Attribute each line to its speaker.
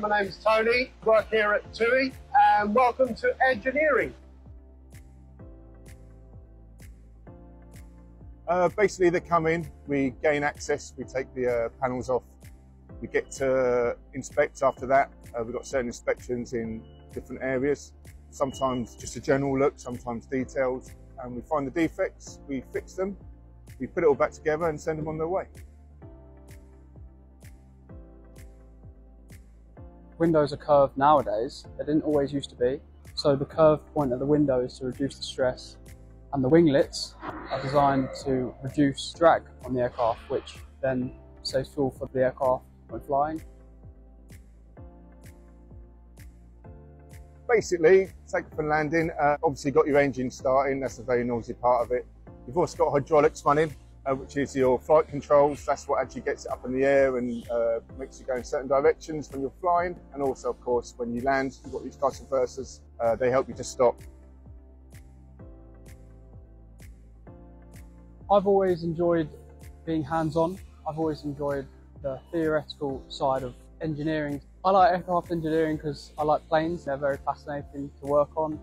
Speaker 1: My name's Tony, work here at TUI, and welcome to Engineering.
Speaker 2: Uh, basically, they come in, we gain access, we take the uh, panels off, we get to inspect after that. Uh, we've got certain inspections in different areas, sometimes just a general look, sometimes detailed, and we find the defects, we fix them, we put it all back together and send them on their way.
Speaker 3: Windows are curved nowadays, they didn't always used to be. So the curved point of the window is to reduce the stress and the winglets are designed to reduce drag on the aircraft, which then saves fuel for the aircraft when flying.
Speaker 2: Basically, take and landing, uh, obviously got your engine starting, that's a very noisy part of it. You've also got hydraulics running, uh, which is your flight controls. That's what actually gets it up in the air and uh, makes you go in certain directions when you're flying. And also, of course, when you land, you've got these reversers. Uh, they help you to stop
Speaker 3: I've always enjoyed being hands-on. I've always enjoyed the theoretical side of engineering. I like aircraft engineering because I like planes. They're very fascinating to work on.